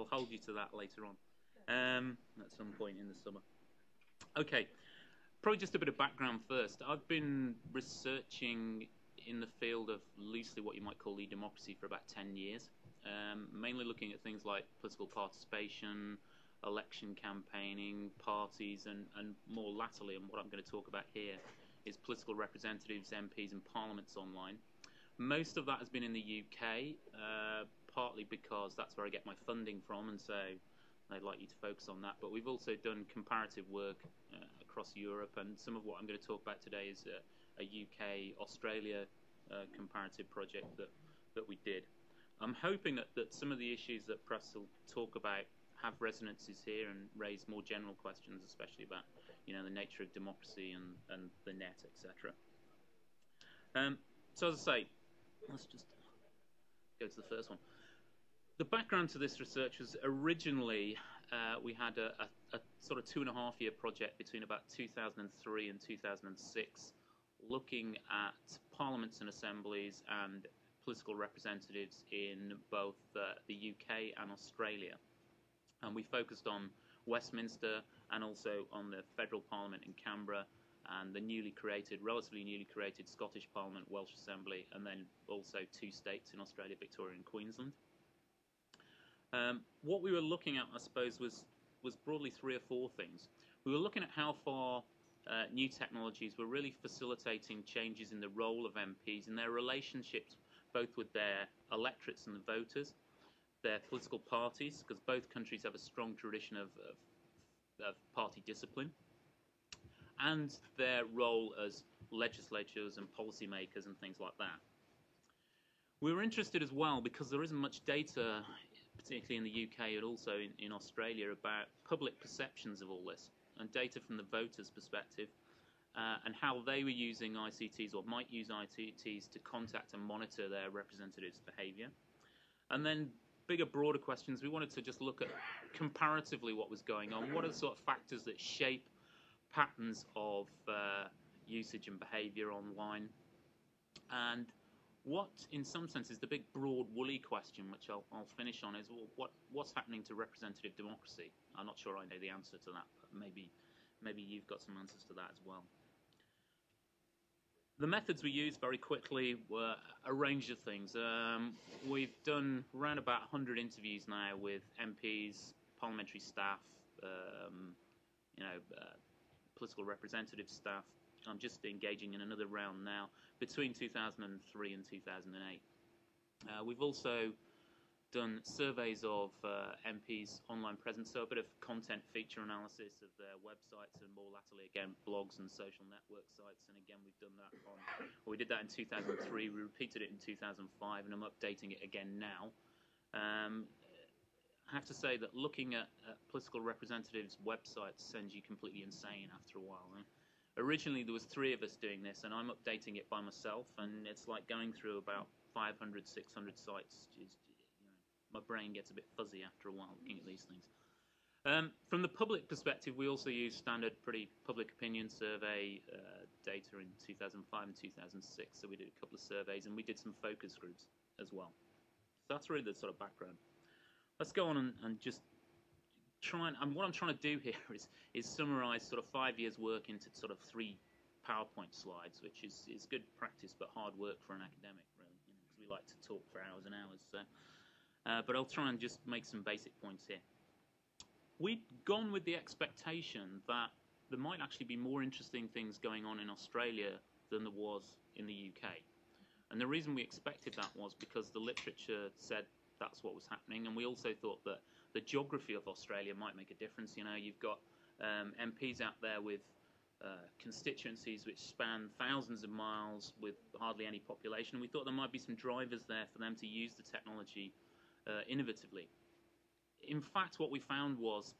I'll hold you to that later on, um, at some point in the summer. Okay, probably just a bit of background first. I've been researching in the field of loosely what you might call e-democracy for about 10 years, um, mainly looking at things like political participation, election campaigning, parties, and, and more latterly, and what I'm going to talk about here, is political representatives, MPs, and parliaments online. Most of that has been in the UK, uh, partly because that's where I get my funding from, and so I'd like you to focus on that. But we've also done comparative work uh, across Europe, and some of what I'm going to talk about today is a, a UK Australia uh, comparative project that, that we did. I'm hoping that, that some of the issues that Press will talk about have resonances here and raise more general questions, especially about you know the nature of democracy and, and the net, etc. Um, so as I say, let's just go to the first one. The background to this research was originally uh, we had a, a, a, sort of two and a half year project between about 2003 and 2006 looking at parliaments and assemblies and political representatives in both uh, the UK and Australia. And we focused on Westminster and also on the federal parliament in Canberra and the newly created, relatively newly created Scottish Parliament, Welsh Assembly, and then also two states in Australia, Victoria and Queensland. Um, what we were looking at, I suppose, was was broadly three or four things. We were looking at how far uh, new technologies were really facilitating changes in the role of MPs and their relationships both with their electorates and the voters, their political parties, because both countries have a strong tradition of, of, of party discipline, and their role as legislatures and policymakers and things like that. We were interested as well because there isn't much data, particularly in the UK and also in, in Australia, about public perceptions of all this and data from the voters' perspective uh, and how they were using ICTs or might use ICTs to contact and monitor their representatives' behaviour. And then bigger, broader questions, we wanted to just look at comparatively what was going on. What are the sort of factors that shape patterns of uh, usage and behaviour online? And what, in some sense, is the big, broad, woolly question, which I'll, I'll finish on, is well, what, what's happening to representative democracy? I'm not sure I know the answer to that, but maybe, maybe you've got some answers to that as well. The methods we used very quickly were a range of things. Um, we've done around about 100 interviews now with MPs, parliamentary staff, um, you know, uh, political representative staff. I'm just engaging in another round now between 2003 and 2008. Uh, we've also done surveys of uh, MPs' online presence, so a bit of content feature analysis of their websites and more latterly again blogs and social network sites. And again, we've done that on. Well, we did that in 2003. We repeated it in 2005, and I'm updating it again now. Um, I have to say that looking at, at, political representatives' websites sends you completely insane after a while. Eh? Originally, there was three of us doing this, and I'm updating it by myself, and it's like going through about 500, 600 sites my brain gets a bit fuzzy after a while looking at these things. Um, from the public perspective, we also use standard pretty public opinion survey uh, data in 2005 and 2006. So we did a couple of surveys and we did some focus groups as well. So that's really the sort of background. Let's go on and, and just try and, and, what I'm trying to do here is, is summarize sort of five years work into sort of three PowerPoint slides, which is, is good practice but hard work for an academic, really, because you know, we like to talk for hours and hours. So. Uh, but I'll try and just make some basic points here. We'd gone with the expectation that there might actually be more interesting things going on in Australia than there was in the UK. And the reason we expected that was because the literature said that's what was happening, and we also thought that the geography of Australia might make a difference. You know, you've got um, MPs out there with uh, constituencies which span thousands of miles with hardly any population, we thought there might be some drivers there for them to use the technology uh, innovatively. In fact, what we found was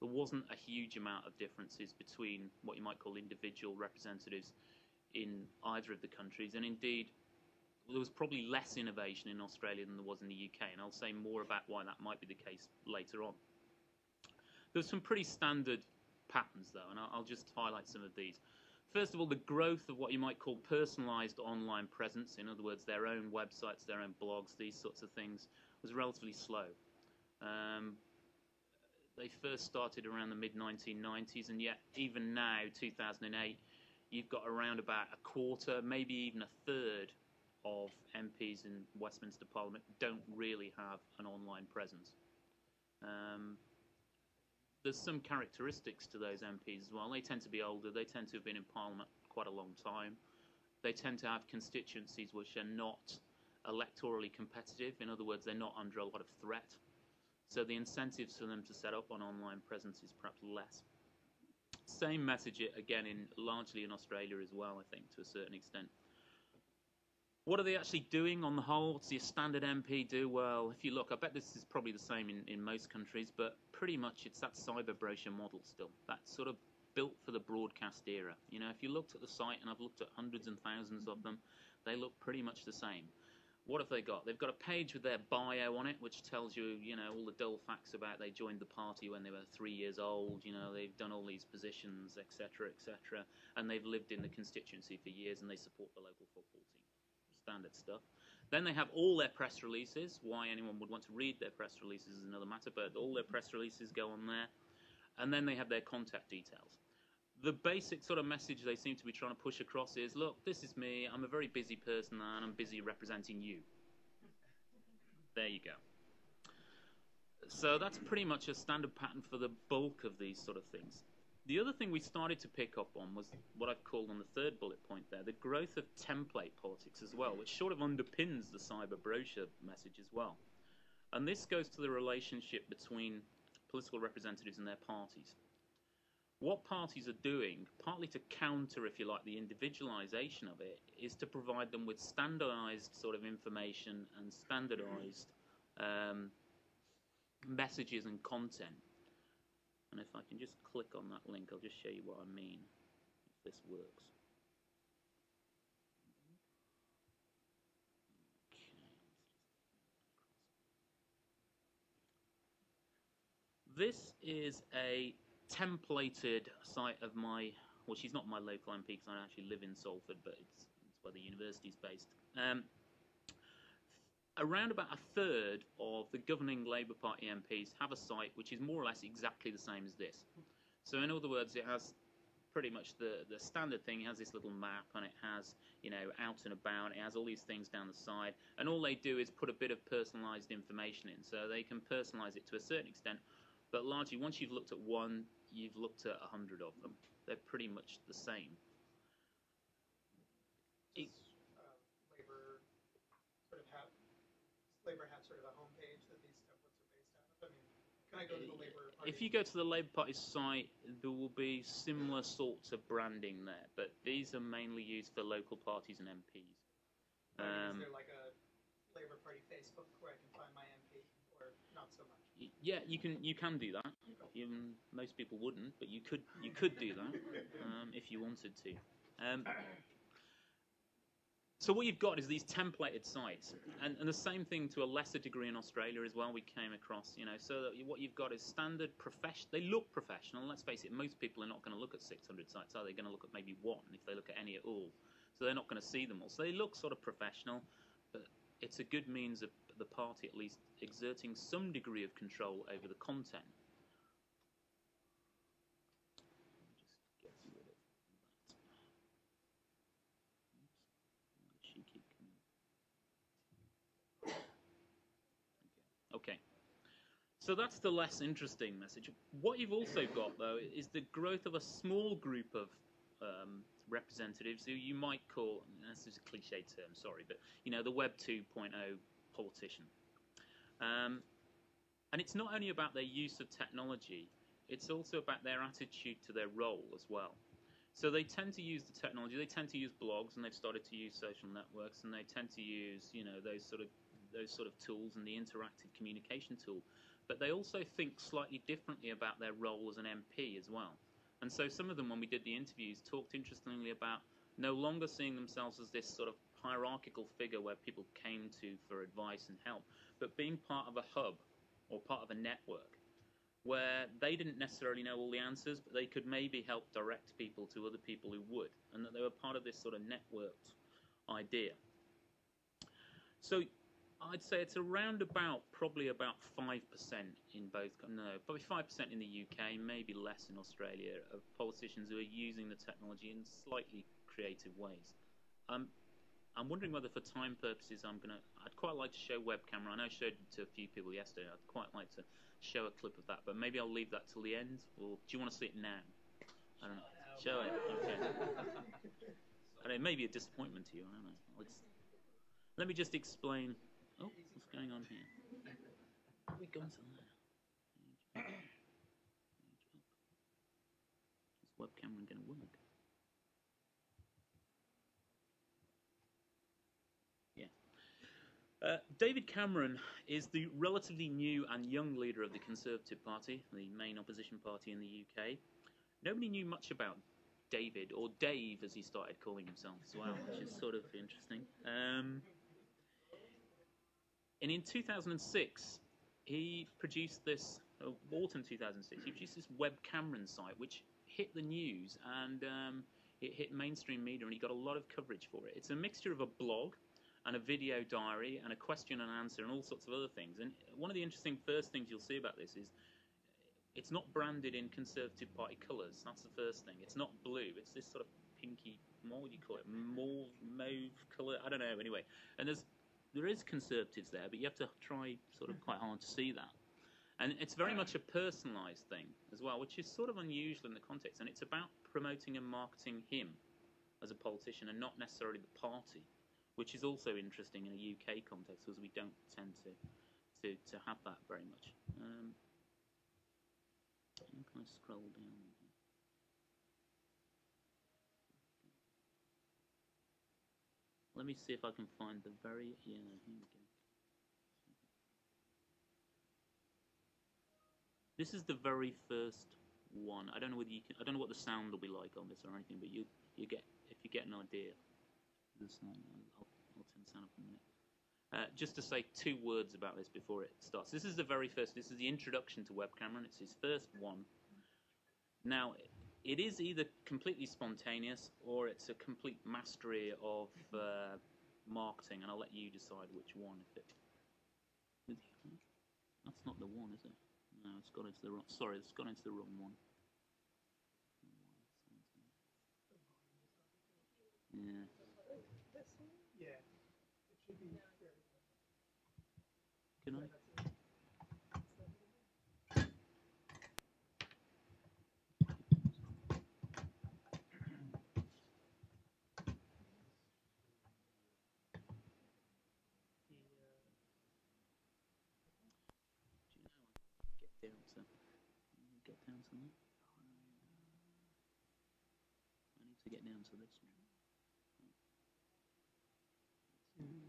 there wasn't a huge amount of differences between what you might call individual representatives in either of the countries, and indeed, there was probably less innovation in Australia than there was in the UK, and I'll say more about why that might be the case later on. There's some pretty standard patterns, though, and I'll just highlight some of these. First of all, the growth of what you might call personalized online presence, in other words, their own websites, their own blogs, these sorts of things, was relatively slow. Um, they first started around the mid 1990s, and yet even now, 2008, you've got around about a quarter, maybe even a third of MPs in Westminster Parliament don't really have an online presence. Um, there's some characteristics to those MPs as well. They tend to be older. They tend to have been in Parliament quite a long time. They tend to have constituencies which are not electorally competitive. In other words, they're not under a lot of threat. So the incentives for them to set up an online presence is perhaps less. Same message again in largely in Australia as well, I think, to a certain extent. What are they actually doing on the whole? What's your standard MP do? Well, if you look, I bet this is probably the same in, in most countries, but pretty much it's that cyber brochure model still. That's sort of built for the broadcast era. You know, if you looked at the site, and I've looked at hundreds and thousands of them, they look pretty much the same. What have they got? They've got a page with their bio on it, which tells you, you know, all the dull facts about they joined the party when they were three years old. You know, they've done all these positions, etc., etc., and they've lived in the constituency for years, and they support the local football team standard stuff. Then they have all their press releases. Why anyone would want to read their press releases is another matter, but all their press releases go on there. And then they have their contact details. The basic sort of message they seem to be trying to push across is look, this is me. I'm a very busy person and I'm busy representing you. There you go. So that's pretty much a standard pattern for the bulk of these sort of things. The other thing we started to pick up on was what I've called on the third bullet point there, the growth of template politics as well, which sort of underpins the cyber brochure message as well. And this goes to the relationship between political representatives and their parties. What parties are doing, partly to counter, if you like, the individualization of it, is to provide them with standardized sort of information and standardized um, messages and content and if I can just click on that link, I'll just show you what I mean, if this works. This is a templated site of my, well, she's not my local MP because I actually live in Salford, but it's, it's where the university is based. Um, around about a third of the governing Labour Party MPs have a site which is more or less exactly the same as this. So in other words, it has pretty much the, the standard thing. It has this little map and it has, you know, out and about. It has all these things down the side. And all they do is put a bit of personalised information in. So they can personalise it to a certain extent. But largely, once you've looked at one, you've looked at a hundred of them. They're pretty much the same Labour have sort of a homepage that these templates are based out of? I mean, can I go to the Labour Party? If you go to the Labour Party site, there will be similar sorts of branding there, but these are mainly used for local parties and MPs. Um, is there like a Labour Party Facebook where I can find my MP, or not so much? Yeah, you can you can do that. Even most people wouldn't, but you could you could do that um, if you wanted to. Um, so what you've got is these templated sites, and, and, the same thing to a lesser degree in Australia as well. We came across, you know, so what you've got is standard profession. They look professional. Let's face it, most people are not going to look at 600 sites, are they? Going to look at maybe one if they look at any at all. So they're not going to see them all. So they look sort of professional, but it's a good means of the party at least exerting some degree of control over the content. Okay. So that's the less interesting message. What you've also got, though, is the growth of a small group of um, representatives who you might call, this is a cliche term, sorry, but you know, the Web 2.0 politician. Um, and it's not only about their use of technology, it's also about their attitude to their role as well. So they tend to use the technology, they tend to use blogs, and they've started to use social networks, and they tend to use, you know, those sort of those sort of tools and the interactive communication tool. But they also think slightly differently about their role as an MP as well. And so some of them, when we did the interviews, talked interestingly about no longer seeing themselves as this sort of hierarchical figure where people came to for advice and help, but being part of a hub or part of a network where they didn't necessarily know all the answers, but they could maybe help direct people to other people who would, and that they were part of this sort of networked idea. So I'd say it's around about probably about five percent in both. No, probably five percent in the UK, maybe less in Australia, of politicians who are using the technology in slightly creative ways. Um, I'm wondering whether, for time purposes, I'm gonna. I'd quite like to show web Cameron. I know I showed it to a few people yesterday. I'd quite like to show a clip of that, but maybe I'll leave that till the end. Or do you want to see it now? I don't know. Show it. Okay. I know, it may be a disappointment to you. I don't know. Let's, let me just explain. Oh, what's going on here? Are we going to there? Is web Cameron going to work? Yeah. Uh, David Cameron is the relatively new and young leader of the Conservative Party, the main opposition party in the UK. Nobody knew much about David, or Dave as he started calling himself as well, which is sort of interesting. Um, and in 2006, he produced this, uh, autumn 2006, he produced this web Cameron site which hit the news and um, it hit mainstream media and he got a lot of coverage for it. It's a mixture of a blog and a video diary and a question and answer and all sorts of other things. And one of the interesting first things you'll see about this is it's not branded in Conservative Party colours. That's the first thing. It's not blue. It's this sort of pinky, what would you call it? Mauve, mauve colour. I don't know. Anyway, and there's there is Conservatives there, but you have to try sort of quite hard to see that. And it's very much a personalised thing as well, which is sort of unusual in the context. And it's about promoting and marketing him as a politician and not necessarily the party, which is also interesting in a UK context because we don't tend to to, to have that very much. Um, can I scroll down? Let me see if I can find the very yeah. Here we go. This is the very first one. I don't know whether you can. I don't know what the sound will be like on this or anything, but you you get if you get an idea. Sound. I'll, I'll turn the sound up in a minute. Uh, just to say two words about this before it starts. This is the very first. This is the introduction to web Cameron. It's his first one. Now, it is either completely spontaneous or it's a complete mastery of uh, marketing, and I'll let you decide which one. If it, that's not the one, is it? No, it's gone into the wrong. Sorry, it's gone into the wrong one. Yeah. Yeah. It should be very. Can I? Do you know, get down to get down to that. I need to get down to this one.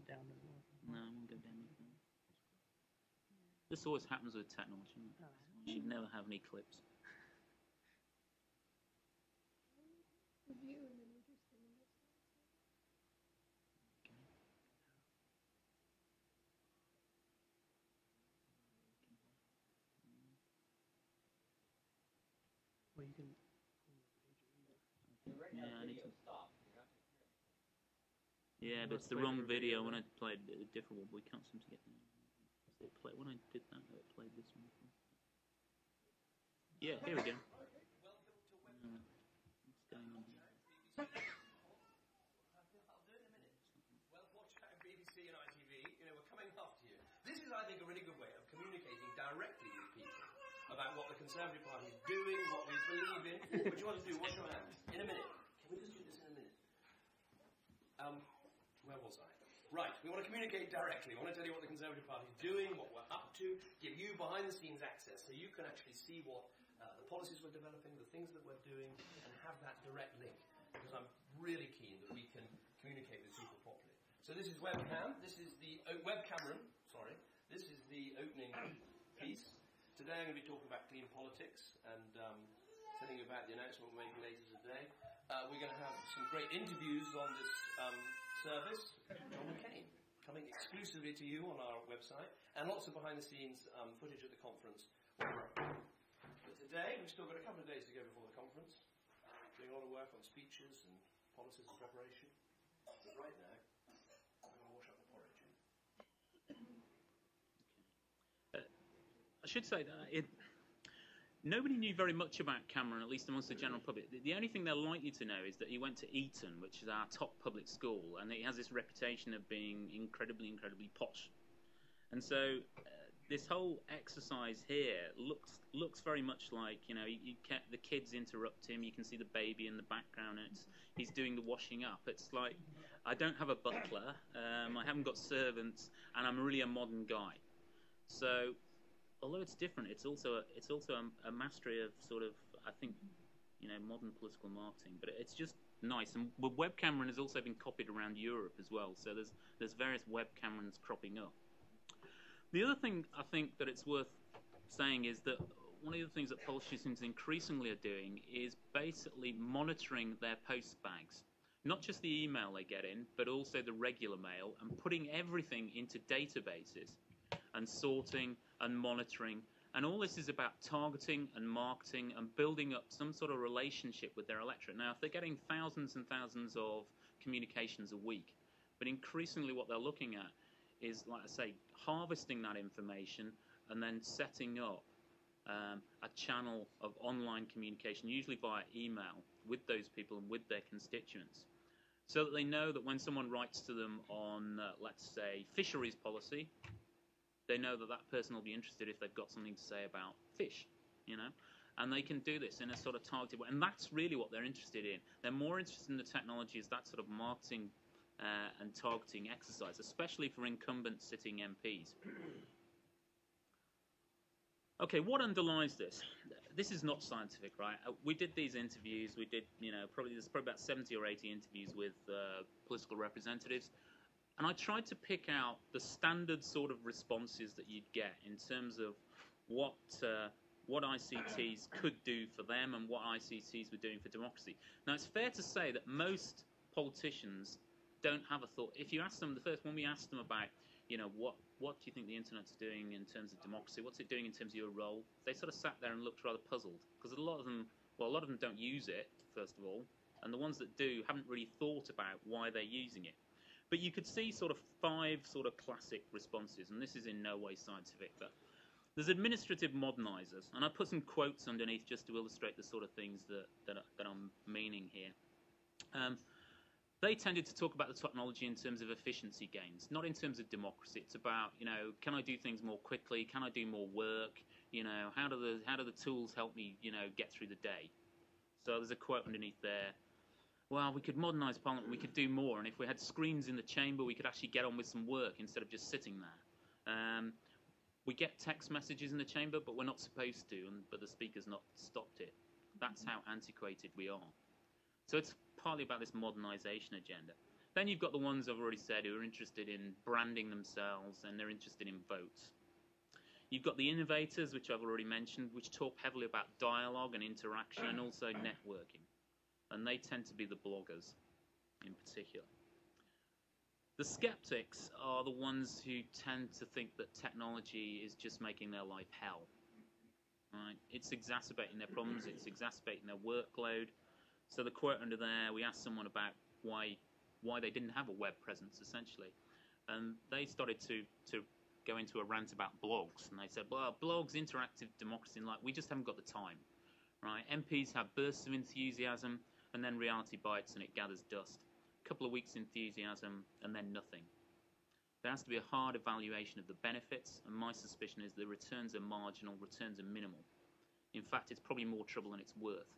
down as well. No, I won't go down with. This always happens with technology. isn't? Oh, You should never have any clips. review and then interesting in this one. Well, you can. Yeah, I need to. Yeah, but it's the wrong video. video When I played a different one, we can't seem to get there. It play, when I did that, it played this one. Yeah, here we go. Uh, what's going on here? Well, watch BBC and ITV, you know, we're coming after you. This is, I think, a really good way of communicating directly with people about what the Conservative Party is doing, what we believe in. What do you want to do? Wash your hands. In a minute. Can we just do this in a minute? Um, where was I? Right, we want to communicate directly. We want to tell you what the Conservative Party is doing, what we're up to, give you behind the scenes access so you can actually see what uh, the policies we're developing, the things that we're doing, and have that direct link. Because I'm really keen that we can communicate with people properly. So this is webcam. This is the oh, web Cameron. Sorry. This is the opening piece. Today I'm going to be talking about clean politics and um, telling you about the announcement we're making later today. Uh, we're going to have some great interviews on this um, service, John McCain, coming exclusively to you on our website, and lots of behind the scenes um, footage at the conference. But today, we've still got a couple of days to go before the conference, doing a lot of work on speeches and policies and preparation. But right now, I'm going to wash up the porridge. Uh, I should say that it nobody knew very much about Cameron, at least amongst the general public. The, only thing they're likely to know is that he went to Eton, which is our top public school, and he has this reputation of being incredibly, incredibly posh. And so uh, this whole exercise here looks looks very much like you know you, you ca the kids interrupt him. You can see the baby in the background. And it's, he's doing the washing up. It's like I don't have a butler. Um, I haven't got servants, and I'm really a modern guy. So although it's different, it's also a, it's also a, a mastery of sort of I think you know modern political marketing. But it's just nice. And web Cameron has also been copied around Europe as well. So there's there's various web Camerons cropping up. The other thing I think that it's worth saying is that one of the things that politicians increasingly are doing is basically monitoring their post bags. Not just the email they get in, but also the regular mail, and putting everything into databases and sorting and monitoring. And all this is about targeting and marketing and building up some sort of relationship with their electorate. Now, if they're getting thousands and thousands of communications a week, but increasingly what they're looking at is, like I say, harvesting that information and then setting up um, a channel of online communication, usually via email, with those people and with their constituents. So that they know that when someone writes to them on, uh, let's say, fisheries policy, they know that that person will be interested if they've got something to say about fish, you know? And they can do this in a sort of targeted way. And that's really what they're interested in. They're more interested in the technology as that sort of marketing uh, and targeting exercise, especially for incumbent sitting MPs. Okay, what underlies this? This is not scientific, right? Uh, we did these interviews. We did, you know, probably there's probably about 70 or 80 interviews with uh, political representatives, and I tried to pick out the standard sort of responses that you'd get in terms of what uh, what ICTs could do for them and what ICTs were doing for democracy. Now, it's fair to say that most politicians don't have a thought. If you ask them, the first when we asked them about, you know, what what do you think the internet's doing in terms of democracy? What's it doing in terms of your role? They sort of sat there and looked rather puzzled because a lot of them, well, a lot of them don't use it first of all, and the ones that do haven't really thought about why they're using it. But you could see sort of five sort of classic responses, and this is in no way scientific, but there's administrative modernizers, and I put some quotes underneath just to illustrate the sort of things that, that, that I'm meaning here. Um, they tended to talk about the technology in terms of efficiency gains, not in terms of democracy. It's about, you know, can I do things more quickly? Can I do more work? You know, how do the how do the tools help me, you know, get through the day? So there's a quote underneath there. Well, we could modernise Parliament. We could do more, and if we had screens in the chamber, we could actually get on with some work instead of just sitting there. Um, we get text messages in the chamber, but we're not supposed to, and, but the speaker's not stopped it. That's how antiquated we are. So it's partly about this modernisation agenda. Then you've got the ones I've already said who are interested in branding themselves and they're interested in votes. You've got the innovators, which I've already mentioned, which talk heavily about dialogue and interaction and also networking. And they tend to be the bloggers in particular. The skeptics are the ones who tend to think that technology is just making their life hell. Right? It's exacerbating their problems, it's exacerbating their workload, so the quote under there, we asked someone about why why they didn't have a web presence essentially, and they started to to go into a rant about blogs, and they said, well, blogs, interactive democracy, and like we just haven't got the time, right? MPs have bursts of enthusiasm, and then reality bites and it gathers dust. A couple of weeks enthusiasm, and then nothing. There has to be a hard evaluation of the benefits, and my suspicion is the returns are marginal, returns are minimal. In fact, it's probably more trouble than it's worth.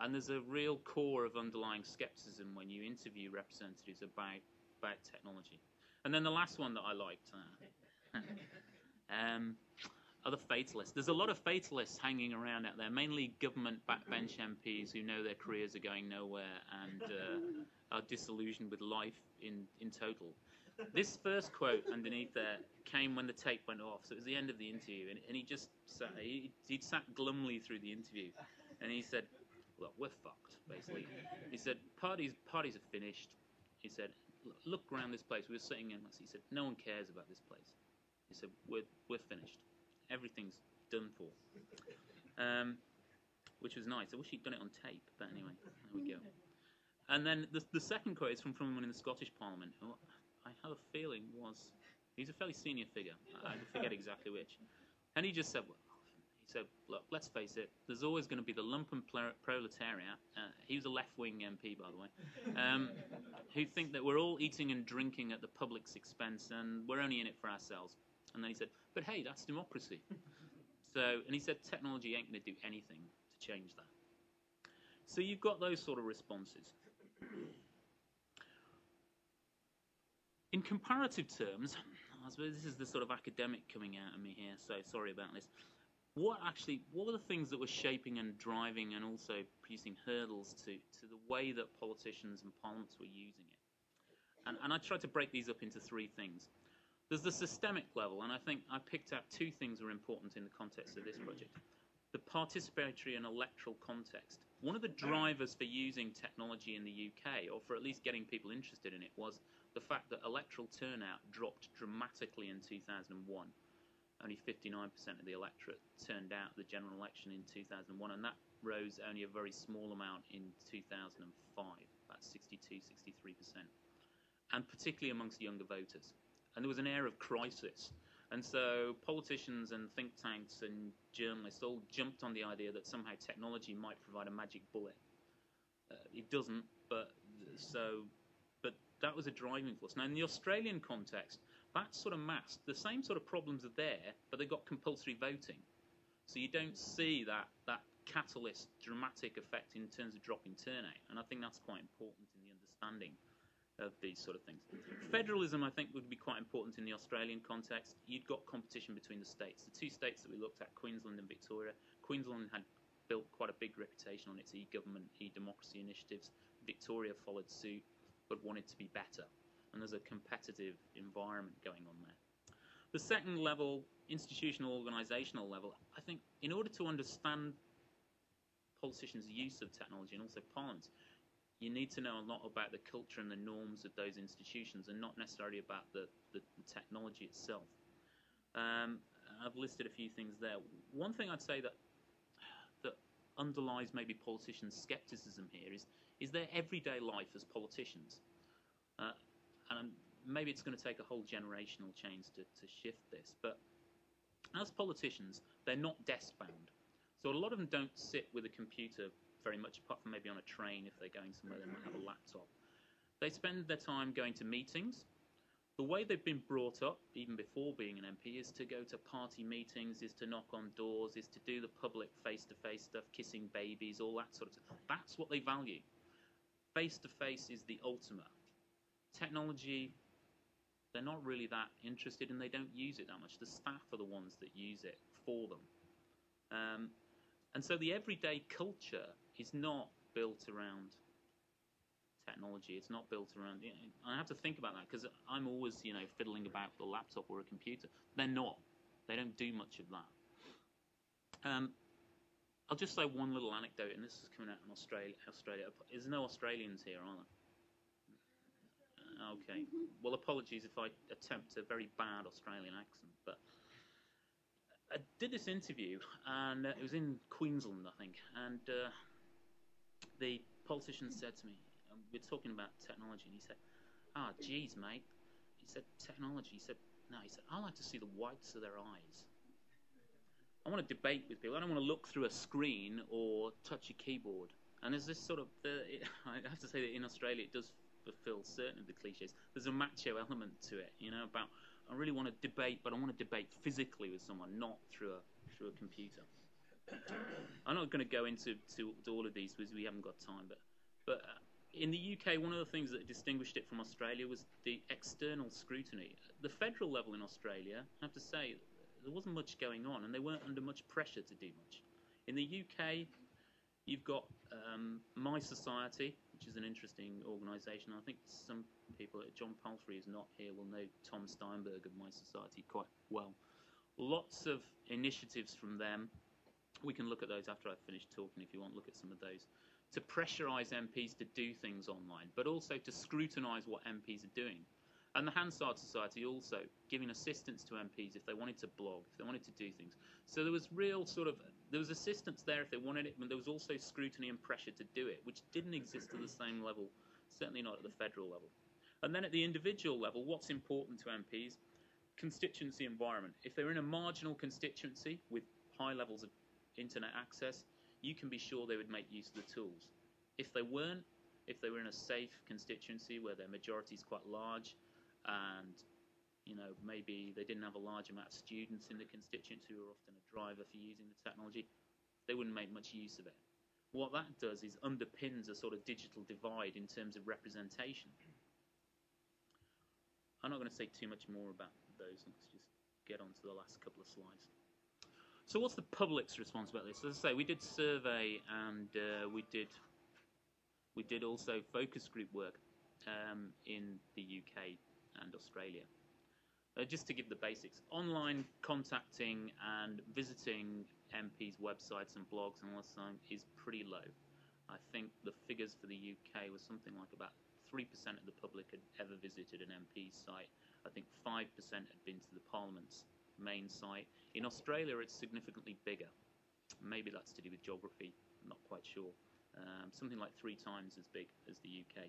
And there's a real core of underlying skepticism when you interview representatives about, about technology. And then the last one that I liked uh, um, the fatalists. There's a lot of fatalists hanging around out there, mainly government backbench MPs who know their careers are going nowhere and uh, are disillusioned with life in, in total. This first quote underneath there came when the tape went off, so it was the end of the interview, and, and he just sat, he, he'd sat glumly through the interview, and he said, look, we're fucked, basically. he said, parties, parties are finished. He said, look around this place. We were sitting in, he said, no one cares about this place. He said, we're, we're finished. Everything's done for. Um, which was nice. I wish he'd done it on tape, but anyway, there we go. And then the, the second quote is from someone in the Scottish Parliament, who I have a feeling was, he's a fairly senior figure. I forget exactly which. And he just said, well, he said, look, let's face it, there's always going to be the lumpen proletariat. Uh, he was a left-wing MP, by the way, um, who think that we're all eating and drinking at the public's expense, and we're only in it for ourselves. And then he said, but hey, that's democracy. So, and he said, technology ain't going to do anything to change that. So you've got those sort of responses. In comparative terms, I suppose this is the sort of academic coming out of me here, so sorry about this. What actually, what were the things that were shaping and driving and also producing hurdles to, to the way that politicians and parliaments were using it? And, and I tried to break these up into three things. There's the systemic level, and I think I picked out two things that were important in the context of this project. The participatory and electoral context. One of the drivers for using technology in the UK, or for at least getting people interested in it, was the fact that electoral turnout dropped dramatically in 2001. Only 59% of the electorate turned out the general election in 2001, and that rose only a very small amount in 2005, about 62, 63%, and particularly amongst younger voters. And there was an air of crisis. And so politicians and think tanks and journalists all jumped on the idea that somehow technology might provide a magic bullet. Uh, it doesn't, but so but that was a driving force. Now, in the Australian context, that sort of masked the same sort of problems are there, but they've got compulsory voting. So you don't see that, that catalyst dramatic effect in terms of dropping turnout. And I think that's quite important in the understanding of these sort of things. Federalism, I think, would be quite important in the Australian context. You'd got competition between the states. The two states that we looked at, Queensland and Victoria, Queensland had built quite a big reputation on its e-government, e-democracy initiatives. Victoria followed suit but wanted to be better. And there's a competitive environment going on there. The second level, institutional organizational level, I think in order to understand politicians' use of technology and also parliaments, you need to know a lot about the culture and the norms of those institutions and not necessarily about the, the, the technology itself. Um, I've listed a few things there. One thing I'd say that that underlies maybe politicians' skepticism here is is their everyday life as politicians. Uh, and maybe it's going to take a whole generational change to, to shift this, but as politicians, they're not desk bound. So a lot of them don't sit with a computer very much, apart from maybe on a train if they're going somewhere, they might have a laptop. They spend their time going to meetings. The way they've been brought up, even before being an MP, is to go to party meetings, is to knock on doors, is to do the public face to face stuff, kissing babies, all that sort of stuff. That's what they value face to face is the ultimate. Technology, they're not really that interested and they don't use it that much. The staff are the ones that use it for them. Um, and so the everyday culture is not built around technology. It's not built around. You know, I have to think about that because I'm always, you know, fiddling about with a laptop or a computer. They're not. They don't do much of that. Um, I'll just say one little anecdote, and this is coming out in Australia. Australia. There's no Australians here, are there? Okay. Well, apologies if I attempt a very bad Australian accent, but I did this interview, and uh, it was in Queensland, I think, and uh, the politician said to me, um, "We're talking about technology," and he said, "Ah, geez, mate," he said, "Technology." He said, "No," he said, "I like to see the whites of their eyes." I want to debate with people. I don't want to look through a screen or touch a keyboard. And there's this sort of, uh, it, I have to say that in Australia it does fulfill certain of the cliches. There's a macho element to it, you know, about I really want to debate, but I want to debate physically with someone, not through a through a computer. I'm not going to go into to, to all of these because we haven't got time, but but in the UK, one of the things that distinguished it from Australia was the external scrutiny. The federal level in Australia, I have to say, there wasn't much going on, and they weren't under much pressure to do much. In the UK, you've got um, mySociety, which is an interesting organisation. I think some people, John Palfrey is not here, will know Tom Steinberg of mySociety quite well. Lots of initiatives from them. We can look at those after I've finished talking if you want, look at some of those. To pressurise MPs to do things online, but also to scrutinise what MPs are doing. And the Hansard Society also giving assistance to MPs if they wanted to blog, if they wanted to do things. So there was real sort of there was assistance there if they wanted it, but there was also scrutiny and pressure to do it, which didn't exist at the same level, certainly not at the federal level. And then at the individual level, what's important to MPs? constituency environment. If they're in a marginal constituency with high levels of internet access, you can be sure they would make use of the tools. If they weren't, if they were in a safe constituency where their majority is quite large, and you know maybe they didn't have a large amount of students in the constituency who are often a driver for using the technology, they wouldn't make much use of it. What that does is underpins a sort of digital divide in terms of representation. I'm not going to say too much more about those. Let's just get on to the last couple of slides. So, what's the public's response about this? As I say, we did survey and uh, we did we did also focus group work um, in the UK and Australia. Uh, just to give the basics, online contacting and visiting MPs' websites and blogs and all time is pretty low. I think the figures for the UK was something like about 3% of the public had ever visited an MP's site. I think 5% had been to the Parliament's main site. In Australia, it's significantly bigger. Maybe that's to do with geography, I'm not quite sure. Um, something like three times as big as the UK.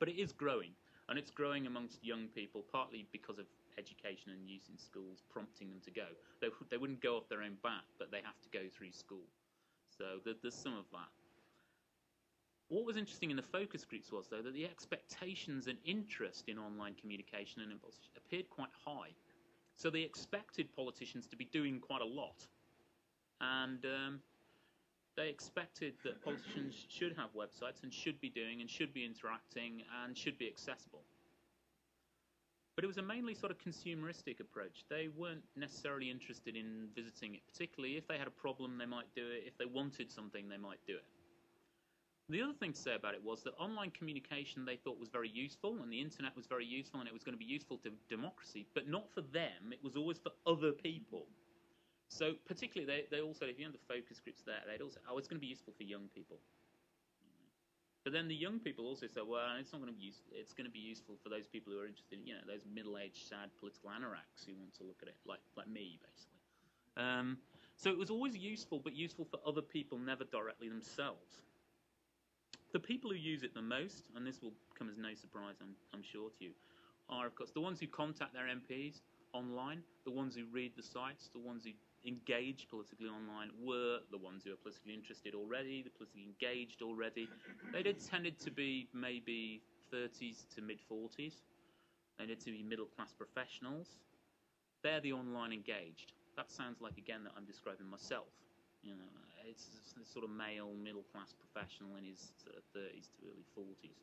But it is growing, and it's growing amongst young people, partly because of education and use in schools prompting them to go. They, they wouldn't go off their own bat, but they have to go through school. So there, there's some of that. What was interesting in the focus groups was, though, that the expectations and interest in online communication and appeared quite high. So they expected politicians to be doing quite a lot. And um, they expected that politicians should have websites and should be doing and should be interacting and should be accessible. But it was a mainly sort of consumeristic approach. They weren't necessarily interested in visiting it, particularly if they had a problem, they might do it. If they wanted something, they might do it. The other thing to say about it was that online communication they thought was very useful, and the internet was very useful, and it was going to be useful to democracy, but not for them. It was always for other people. So particularly, they, they also, if you the focus groups there, they'd also, oh, it's going to be useful for young people. But then the young people also say, well, it's not going to be useful. It's going to be useful for those people who are interested, in, you know, those middle-aged, sad political anoraks who want to look at it, like like me, basically. Um, so it was always useful, but useful for other people, never directly themselves. The people who use it the most, and this will come as no surprise, I'm, I'm sure to you, are of course the ones who contact their MPs online, the ones who read the sites, the ones who engage politically online were the ones who are politically interested already, the politically engaged already. They did tended to be maybe 30s to mid 40s. They did to be middle class professionals. They're the online engaged. That sounds like again that I'm describing myself. You know, it's a sort of male middle class professional in his sort of 30s to early 40s.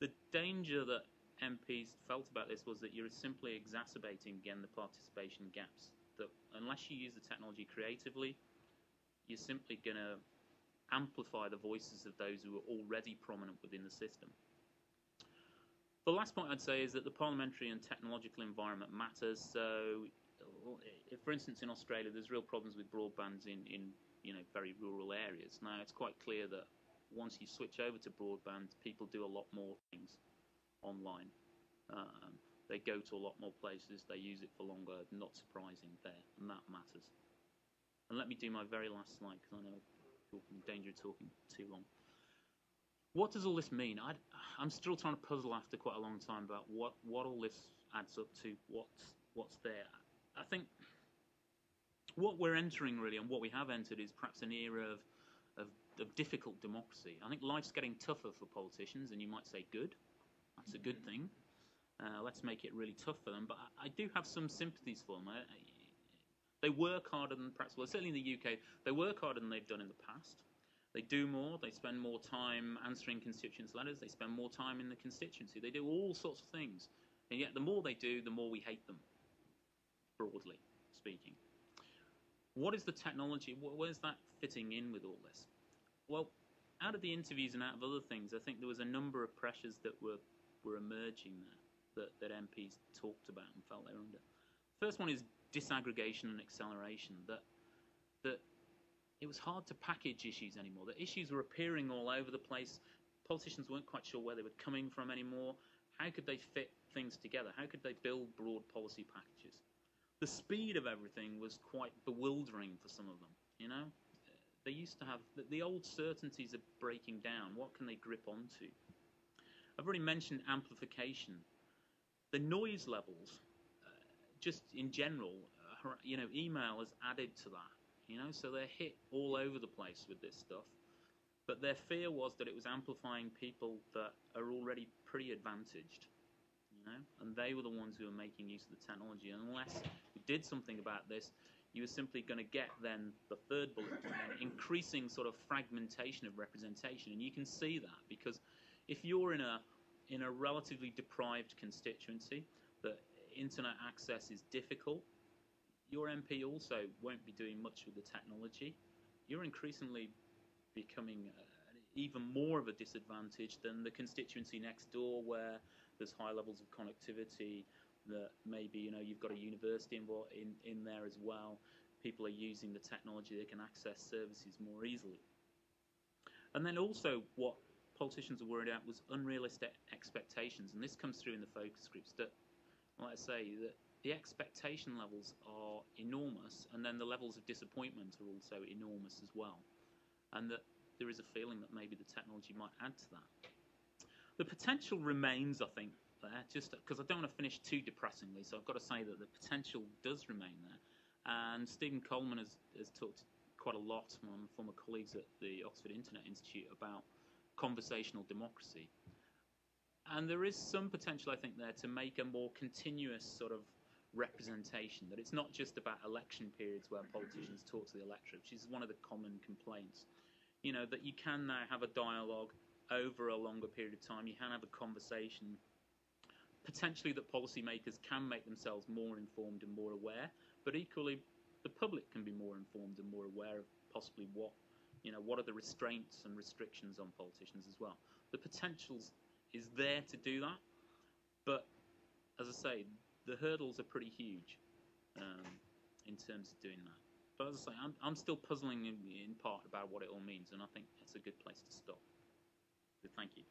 The danger that MPs felt about this was that you're simply exacerbating again the participation gaps. That unless you use the technology creatively, you're simply going to amplify the voices of those who are already prominent within the system. The last point I'd say is that the parliamentary and technological environment matters. So, for instance, in Australia, there's real problems with broadband in, in you know very rural areas. Now, it's quite clear that once you switch over to broadband, people do a lot more things online. Um, they go to a lot more places, they use it for longer, not surprising there, and that matters. And let me do my very last slide because I know I'm in danger of talking too long. What does all this mean? i am still trying to puzzle after quite a long time about what, what all this adds up to, what's, what's there. I think what we're entering really and what we have entered is perhaps an era of, of, of difficult democracy. I think life's getting tougher for politicians, and you might say good. That's a good thing. Uh, let's make it really tough for them. But I, I do have some sympathies for them. I, I, they work harder than perhaps, well, certainly in the UK, they work harder than they've done in the past. They do more, they spend more time answering constituents' letters, they spend more time in the constituency, they do all sorts of things. And yet, the more they do, the more we hate them, broadly speaking. What is the technology? Where's that fitting in with all this? Well, out of the interviews and out of other things, I think there was a number of pressures that were, were emerging there that, that MPs talked about and felt they were under. First one is disaggregation and acceleration. That that it was hard to package issues anymore. That issues were appearing all over the place. Politicians weren't quite sure where they were coming from anymore. How could they fit things together? How could they build broad policy packages? The speed of everything was quite bewildering for some of them. You know, they used to have the, the old certainties are breaking down. What can they grip onto? I've already mentioned amplification the noise levels just in general, uh, you know, email has added to that. You know, so they're hit all over the place with this stuff. But their fear was that it was amplifying people that are already pretty advantaged. You know, and they were the ones who were making use of the technology. And unless we did something about this, you were simply going to get then the third bullet point, increasing sort of fragmentation of representation. And you can see that because if you're in a in a relatively deprived constituency, that internet access is difficult, your MP also won't be doing much with the technology. You're increasingly becoming uh, even more of a disadvantage than the constituency next door where there's high levels of connectivity that maybe you know you've got a university invo- in in there as well. People are using the technology they can access services more easily. And then also what politicians are worried about was unrealistic expectations and this comes through in the focus groups that like I say that the expectation levels are enormous and then the levels of disappointment are also enormous as well. And that there is a feeling that maybe the technology might add to that the potential remains, I think, there, just because I don't want to finish too depressingly, so I've got to say that the potential does remain there. And Stephen Coleman has, has talked quite a lot, one of my former colleagues at the Oxford Internet Institute, about conversational democracy. And there is some potential, I think, there to make a more continuous sort of representation, that it's not just about election periods where politicians talk to the electorate, which is one of the common complaints. You know, that you can now have a dialogue over a longer period of time. You can have a conversation. Potentially, that policymakers can make themselves more informed and more aware, but equally, the public can be more informed and more aware of possibly what, you know, what are the restraints and restrictions on politicians as well. The potential is there to do that, but as I say, the hurdles are pretty huge um, in terms of doing that. But as I say, I'm, I'm still puzzling in, in part about what it all means, and I think that's a good place to stop. Thank you.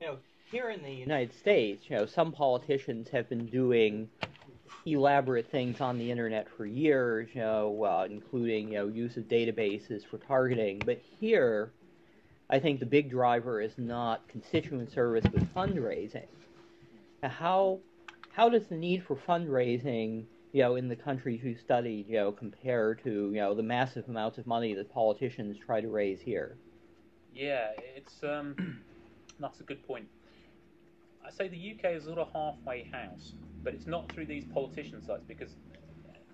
You know, here in the United States, you know, some politicians have been doing elaborate things on the internet for years, you know, uh, including, you know, use of databases for targeting. But here, I think the big driver is not constituent service, but fundraising. How how does the need for fundraising, you know, in the countries you studied, you know, compare to, you know, the massive amounts of money that politicians try to raise here? Yeah, it's um, that's a good point. I say the UK is a sort of halfway house, but it's not through these politician sites because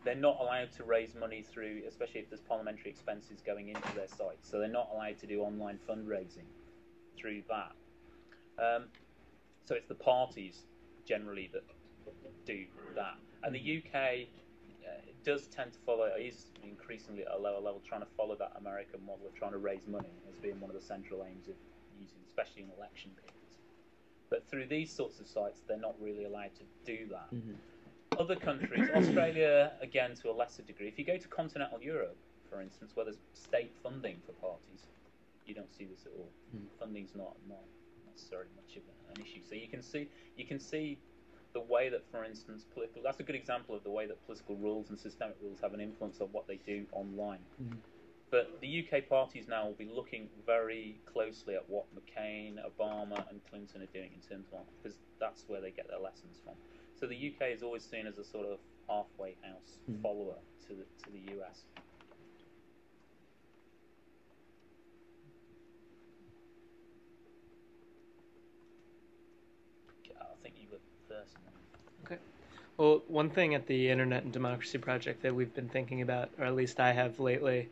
they're not allowed to raise money through, especially if there's parliamentary expenses going into their sites. So they're not allowed to do online fundraising through that. Um, so it's the parties generally that do that. And the UK uh, does tend to follow, is increasingly at a lower level, trying to follow that American model of trying to raise money as being one of the central aims of using, especially in election periods. But through these sorts of sites, they're not really allowed to do that. Mhm. Other countries, Australia, again, to a lesser degree, if you go to continental Europe, for instance, where there's state funding for parties, you don't see this at all. Mm. Funding's not, not necessarily much of an issue. So you can see you can see the way that, for instance, political that's a good example of the way that political rules and systemic rules have an influence on what they do online. Mhm. But the UK parties now will be looking very closely at what McCain, Obama, and Clinton are doing in terms of because that's where they get their lessons from. So the UK is always seen as a sort of halfway house Mhm. follower to the to the US. I think you were first. Well, one thing at the Internet and Democracy Project that we've been thinking about, or at least I have lately,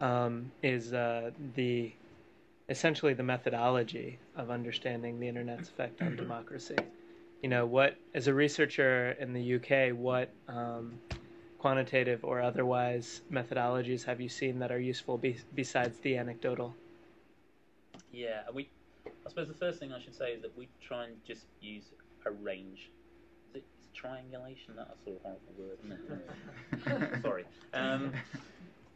um, is uh, the essentially the methodology of understanding the Internet's effect on democracy. You know, what as a researcher in the UK, what um, quantitative or otherwise methodologies have you seen that are useful be- besides the anecdotal? Yeah, we. I suppose the first thing I should say is that we try and just use a range. Is it is triangulation? That's a sort of horrible word, isn't it? Sorry. Um,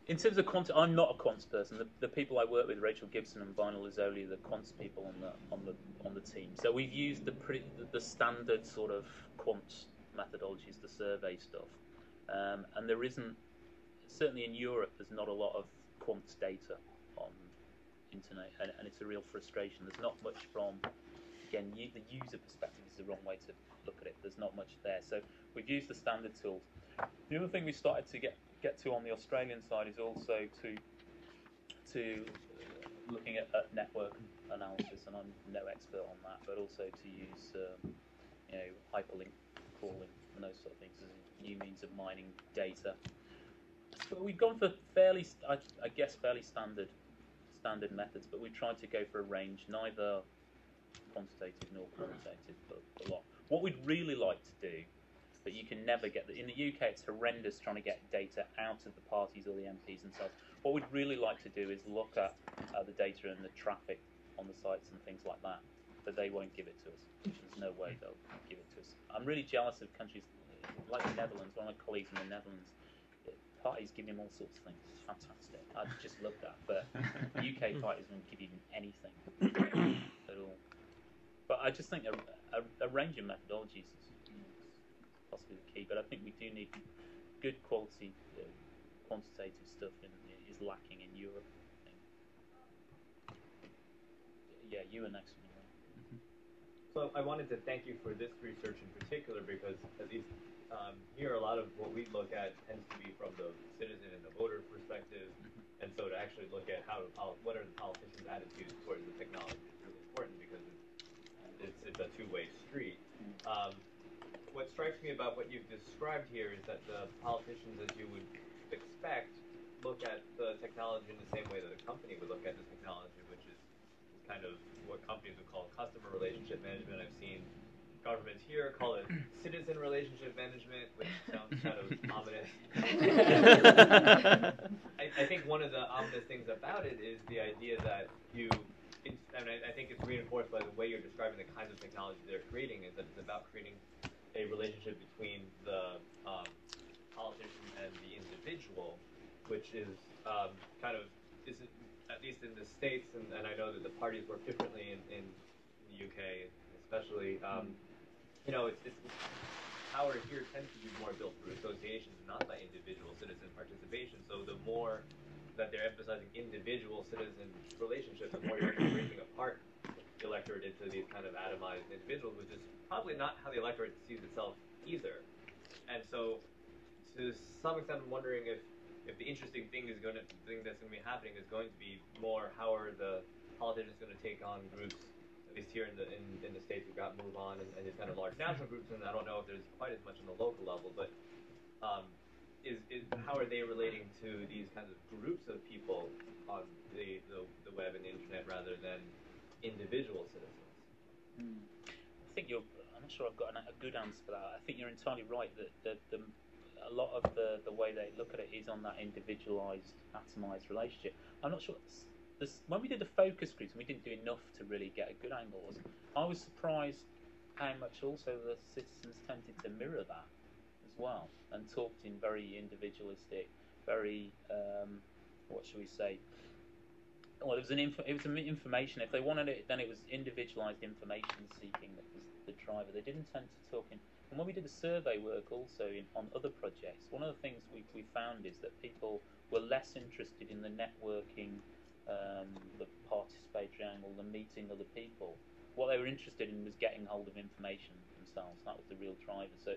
in terms of quant, I'm not a quants person. The, the people I work with, Rachel Gibson and Wainer Lusoli, are the quants people on the on the on the team. So we've used the pretty the, the standard sort of quant methodologies, the survey stuff, um, and there isn't certainly in Europe. There's not a lot of quant data on internet, and, and it's a real frustration. There's not much from again u- the user perspective the wrong way to look at it. There's not much there, so we've used the standard tools. The other thing we started to get get to on the Australian side is also to to uh, looking at, at network analysis, and I'm no expert on that, but also to use um, you know hyperlink crawling and those sort of things as a new means of mining data. But we've gone for fairly, I, I guess, fairly standard standard methods, but we've tried to go for a range, neither quantitative nor qualitative, but a lot. What we'd really like to do, but you can never get the, in the UK, it's horrendous trying to get data out of the parties or the MPs themselves. What we'd really like to do is look at uh, the data and the traffic on the sites and things like that, but they won't give it to us. There's no way they'll give it to us. I'm really jealous of countries like the Netherlands. One of my colleagues in the Netherlands, the parties give him all sorts of things. It's fantastic. I just love that. But UK parties won't give you anything at all. But I just think a, a, a range of methodologies is possibly the key. But I think we do need good quality uh, quantitative stuff in, is lacking in Europe. Yeah, you were next. One, So I wanted to thank you for this research in particular because at least um, here a lot of what we look at tends to be from the citizen and the voter perspective, and so to actually look at how, how what are the politicians' attitudes towards the technology is really important because it's, it's, it's a two-way street. Um, what strikes me about what you've described here is that the politicians, as you would expect, look at the technology in the same way that a company would look at the technology, which is kind of what companies would call customer relationship management. I've seen governments here call it citizen relationship management, which sounds kind of ominous. I, I think one of the ominous things about it is the idea that you, it's, and I, I think it's reinforced by the way you're describing the kinds of technology they're creating, is that it's about creating a relationship between the um, politician and the individual, which is um, kind of isn't at least in the states, and, and I know that the parties work differently in, in the UK, especially. Um, you know, it's, it's power here tends to be more built through associations, not by individual citizen participation. So the more that they're emphasizing individual citizen relationships, the more you're breaking apart the electorate into these kind of atomized individuals, which is probably not how the electorate sees itself either. And so, to some extent, I'm wondering if if the interesting thing is going to thing that's going to be happening is going to be more how are the politicians going to take on groups at least here in the in, in the states we've got MoveOn and, and these kind of large national groups and I don't know if there's quite as much on the local level but um, is, is how are they relating to these kinds of groups of people on the, the, the web and the internet rather than individual citizens hmm. I think you're. I'm not sure I've got a good answer for that. I think you're entirely right that the, the a lot of the, the way they look at it is on that individualized, atomized relationship. I'm not sure. This, when we did the focus groups, we didn't do enough to really get a good angle. I was surprised how much also the citizens tended to mirror that well, and talked in very individualistic, very um, what should we say? Well, it was an inf- it was an information. If they wanted it, then it was individualized information seeking that was the driver. They didn't tend to talk in. And when we did the survey work also in, on other projects, one of the things we, we found is that people were less interested in the networking, um, the participatory angle, the meeting other people. What they were interested in was getting hold of information themselves. That was the real driver. So,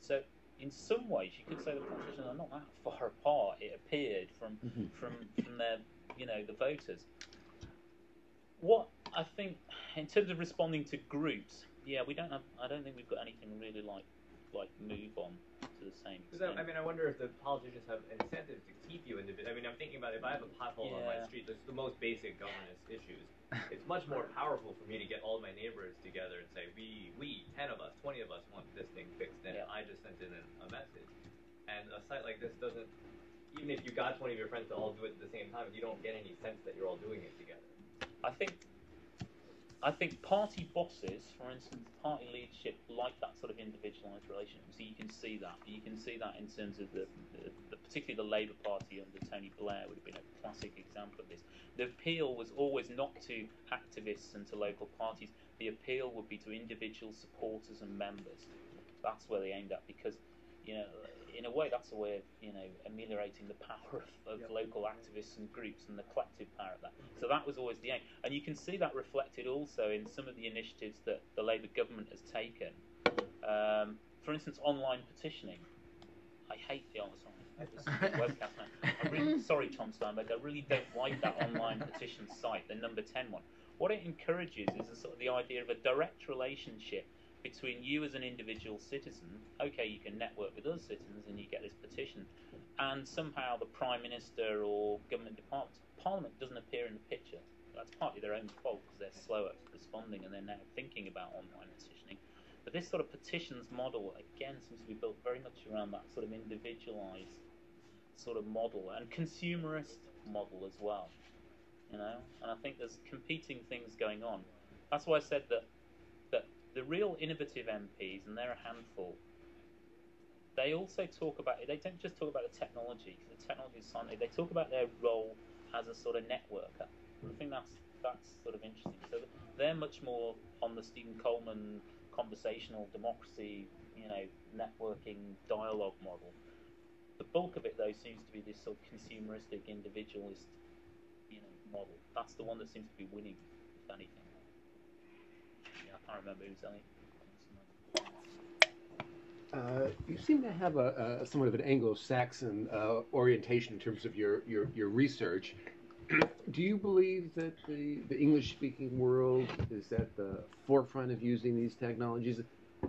so in some ways, you could say the politicians are not that far apart. It appeared from Mhm. from from their you know the voters. What I think in terms of responding to groups, yeah, we don't have. I don't think we've got anything really like like MoveOn the same Because I. I mean, I wonder if the politicians have incentives to keep you individual. I mean, I'm thinking about if I have a pothole on my street, that's the most basic governance issues. It's much more powerful for me to get all my neighbors together and say, we, we, ten of us, twenty of us want this thing fixed, and Yeah. I just sent in a, a message. And a site like this doesn't, even if you got twenty of your friends to all do it at the same time, you don't get any sense that you're all doing it together. I think I think party bosses, for instance, party leadership like that sort of individualised relationship. So you can see that. You can see that in terms of the, the, the particularly the Labour Party under Tony Blair would have been a classic example of this. The appeal was always not to activists and to local parties. The appeal would be to individual supporters and members. That's where they aimed at because, you know, in a way, that's a way of you know ameliorating the power of, of Yep. local activists and groups and the collective power of that. So that was always the aim, and you can see that reflected also in some of the initiatives that the Labour government has taken. Um, for instance, online petitioning. I hate the online. Sorry, this is a webcast now. I'm really sorry, Tom Steinberg. I really don't like that online petition site, the number 10 one. What it encourages is a sort of the idea of a direct relationship between you as an individual citizen. Okay, you can network with other citizens and you get this petition, and somehow the prime minister or government department, Parliament doesn't appear in the picture. That's partly their own fault because they're slow at responding and they're now thinking about online petitioning. But this sort of petitions model again seems to be built very much around that sort of individualized sort of model and consumerist model as well. You know, and I think there's competing things going on. That's why I said that that the real innovative MPs, and they're a handful, they also talk about they don't just talk about the technology, because the technology is something they talk about their role as a sort of networker. I think that's that's sort of interesting. So they're much more on the Stephen Coleman conversational democracy, you know, networking dialogue model. The bulk of it, though, seems to be this sort of consumeristic, individualist, you know, model. That's the one that seems to be winning, if anything. I can't remember who's saying. Uh, you seem to have a, a somewhat of an Anglo-Saxon uh, orientation in terms of your, your, your research. Do you believe that the, the English-speaking world is at the forefront of using these technologies?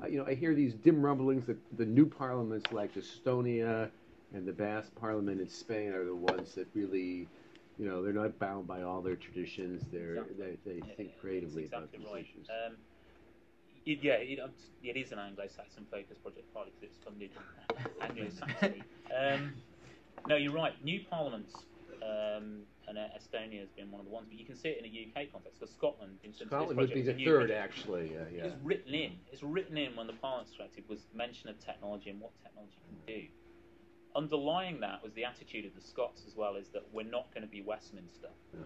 Uh, you know, I hear these dim rumblings that the new parliaments like Estonia and the Basque Parliament in Spain are the ones that really, you know, they're not bound by all their traditions. They're Exactly. they, they Yeah, think yeah, creatively that's about exactly these right. issues. Um, it, yeah, it, um, it is an Anglo-Saxon focused project, partly because it's funded Anglo-Saxon. um, no, you're right. New parliaments, um, and uh, Estonia has been one of the ones, but you can see it in a UK context. Because Scotland, in terms Scotland of would this be project, the third, project. actually. Uh, yeah. It's written in. It's written in when the Parliament Directive was mention of technology and what technology can do. Underlying that was the attitude of the Scots as well, is that we're not going to be Westminster. No.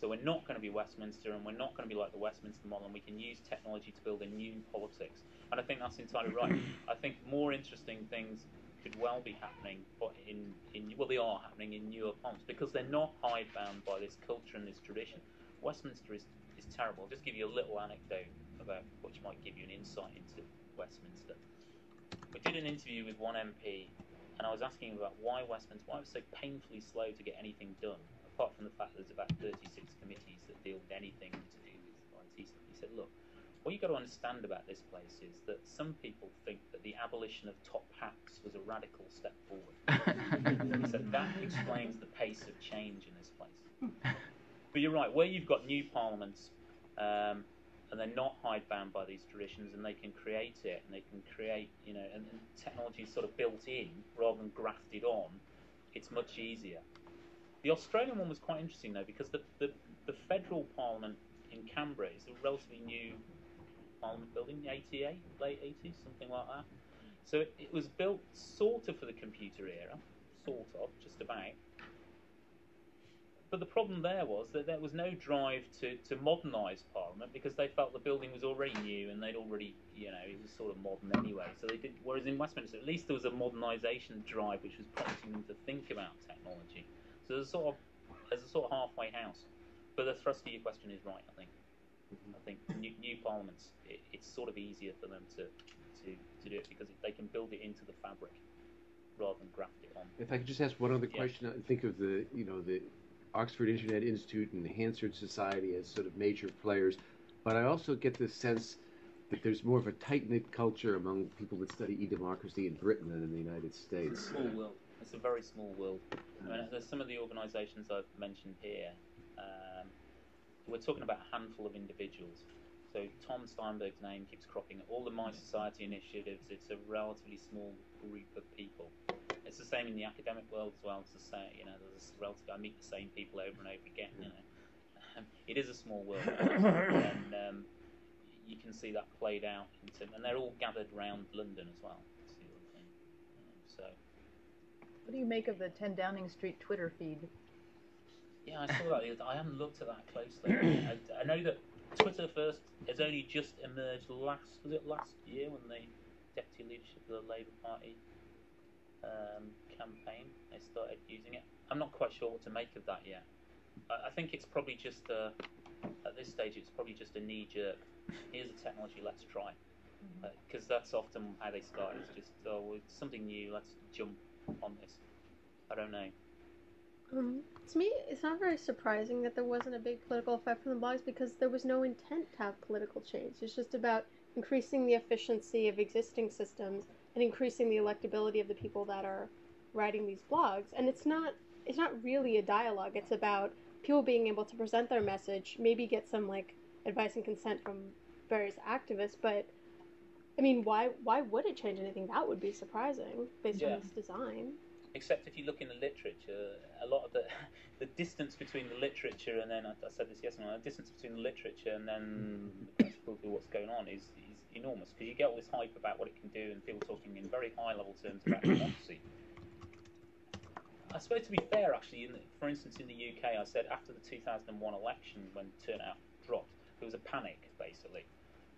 So we're not going to be Westminster, and we're not going to be like the Westminster model, and we can use technology to build a new politics. And I think that's entirely right. I think more interesting things could well be happening, but in, in well, they are happening in newer parliaments because they're not hidebound by this culture and this tradition. Westminster is, is terrible. I'll just give you a little anecdote about which might give you an insight into Westminster. We did an interview with one MP, and I was asking him about why Westminster, why it was so painfully slow to get anything done, apart from the fact that there's about 36 committees that deal with anything to do with IT stuff. He said, look, what you've got to understand about this place is that some people think that the abolition of top hats was a radical step forward. he said that explains the pace of change in this place. But you're right, where you've got new parliaments, um, and they're not hidebound by these traditions, and they can create it, and they can create, you know, and, and technology is sort of built in rather than grafted on. It's much easier. The Australian one was quite interesting though, because the, the, the federal parliament in Canberra is a relatively new parliament building, the 88, late 80s, something like that. So it, it was built sort of for the computer era, sort of, just about. But the problem there was that there was no drive to, to modernise Parliament because they felt the building was already new and they'd already, you know, it was sort of modern anyway. So they did. Whereas in Westminster, at least there was a modernisation drive which was prompting them to think about technology. So there's a sort of there's a sort of halfway house. But the thrust of your question is right, I think. Mm-hmm. I think new, new parliaments, it, it's sort of easier for them to, to, to do it because they can build it into the fabric rather than graft it on. If I could just ask one other Yeah. question, I think of the, you know, the Oxford Internet Institute and the Hansard Society as sort of major players, but I also get the sense that there's more of a tight-knit culture among people that study e-democracy in Britain than in the United States. Small world. It's a very small world. I mean, there's some of the organisations I've mentioned here. Um, we're talking about a handful of individuals. So Tom Steinberg's name keeps cropping up. All the mySociety initiatives, it's a relatively small group of people. It's the same in the academic world as well. It's the same, you know, there's a relative, I meet the same people over and over again, you know. Um, it is a small world. and um, you can see that played out. Into, and they're all gathered round London as well. That's the other thing. Um, so, What do you make of the 10 Downing Street Twitter feed? Yeah, I saw that. I haven't looked at that closely. I, I know that Twitter first has only just emerged last was it last year when the deputy leadership of the Labour Party um, campaign. They started using it. I'm not quite sure what to make of that yet. I, I think it's probably just a, at this stage, it's probably just a knee jerk. Here's a technology, let's try. Because that's often how they start. It's just, oh, it's something new, let's jump on this. I don't know. Um, to me, it's not very surprising that there wasn't a big political effect from the blogs because there was no intent to have political change. It's just about increasing the efficiency of existing systems and increasing the electability of the people that are writing these blogs. And it's not it's not really a dialogue. It's about people being able to present their message, maybe get some like advice and consent from various activists, but I mean, why why would it change anything? That would be surprising based Yeah. on its design. Except if you look in the literature, a lot of the the distance between the literature and then I, I said this yesterday, the distance between the literature and then the practical what's going on is, is enormous because you get all this hype about what it can do and people talking in very high level terms about democracy. I suppose to be fair, actually, in the, for instance, in the UK, I said after the 2001 election, when turnout dropped, there was a panic basically,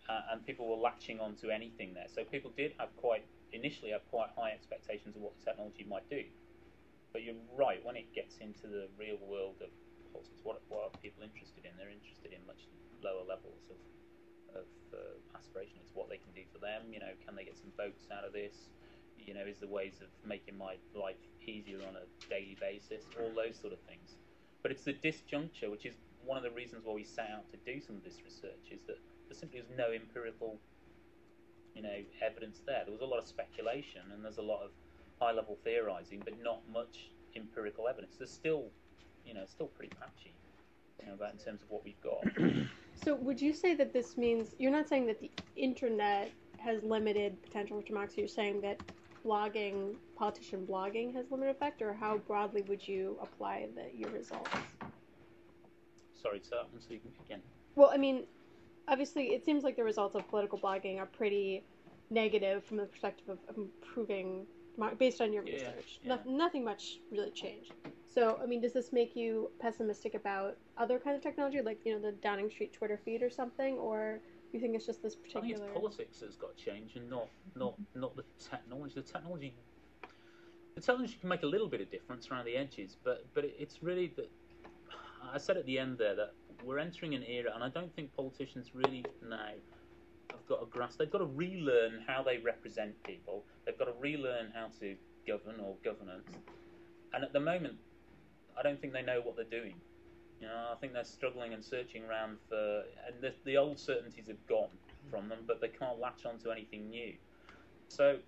uh, and people were latching onto anything there. So people did have quite initially have quite high expectations of what the technology might do. But you're right, when it gets into the real world of politics, what, what are people interested in? They're interested in much lower levels of, of uh, aspiration. It's what they can do for them. You know, can they get some votes out of this? You know, is there ways of making my life easier on a daily basis? All those sort of things. But it's the disjuncture, which is one of the reasons why we set out to do some of this research, is that there simply is no empirical you know, evidence there. There was a lot of speculation and there's a lot of high level theorizing, but not much empirical evidence. There's still, you know, still pretty patchy, you know, about in terms of what we've got. So would you say that this means you're not saying that the internet has limited potential for democracy? You're saying that blogging, politician blogging, has limited effect, or how broadly would you apply the, your results? Sorry, so so you can again. Well, I mean, obviously, it seems like the results of political blogging are pretty negative from the perspective of, improving, based on your Yeah, research. yeah. No, nothing much really changed. So, I mean, does this make you pessimistic about other kinds of technology, like you know the Downing Street Twitter feed or something, or do you think it's just this particular? I think it's politics that's got to change, and not not not the technology. The technology, the technology can make a little bit of difference around the edges, but but it's really that. I said at the end there that we're entering an era, and I don't think politicians really now have got a grasp. They've got to relearn how they represent people. They've got to relearn how to govern or governance. And at the moment, I don't think they know what they're doing. You know, I think they're struggling and searching around for, and the, the old certainties have gone from them, but they can't latch onto anything new. So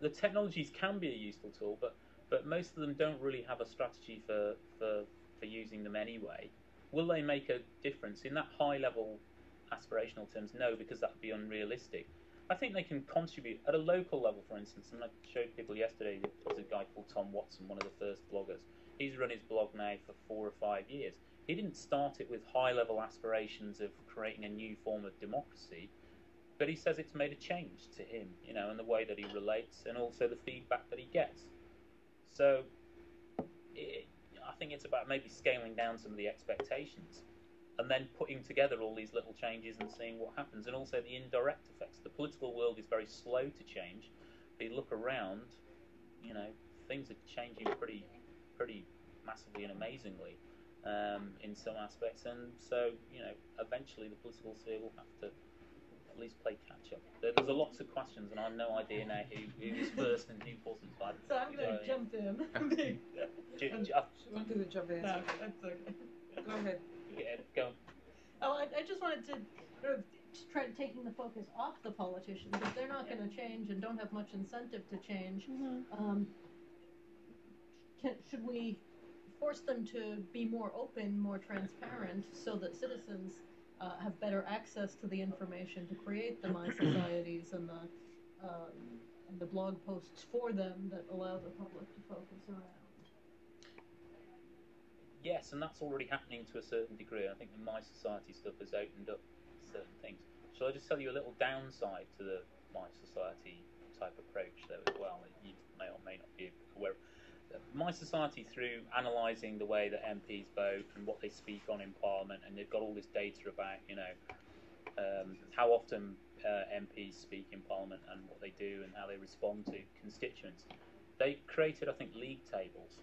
the technologies can be a useful tool, but but most of them don't really have a strategy for for, for using them anyway. Will they make a difference in that high level aspirational terms? No, because that would be unrealistic. I think they can contribute at a local level, for instance. And I showed people yesterday. There's a guy called Tom Watson, one of the first bloggers. He's run his blog now for four or five years. He didn't start it with high level aspirations of creating a new form of democracy, but he says it's made a change to him, you know, and the way that he relates, and also the feedback that he gets. So, it, I think it's about maybe scaling down some of the expectations, and then putting together all these little changes and seeing what happens, and also the indirect effects. The political world is very slow to change. If you look around, you know, things are changing pretty, pretty massively and amazingly um, in some aspects, and so you know, eventually the political sphere will have to least play catch up. There, there's a lots of questions, and I have no idea now who, who was first and who wasn't. So, I- So I'm going to jump in. yeah. Ju- ju- uh, She wanted to jump in. No, that's okay. Go ahead. yeah, go. Oh, I, I just wanted to sort of try taking the focus off the politicians. If they're not going to change and don't have much incentive to change, um, can, should we force them to be more open, more transparent, so that citizens uh, have better access to the information to create the my societies and the um, and the blog posts for them that allow the public to focus around? Yes, and that's already happening to a certain degree. I think the mySociety stuff has opened up certain things. Shall I just tell you a little downside to the mySociety type approach there as well that you may or may not be aware of? mySociety, through analysing the way that MPs vote and what they speak on in Parliament, and they've got all this data about, you know, um, how often uh, MPs speak in Parliament and what they do and how they respond to constituents. they created, I think, league tables.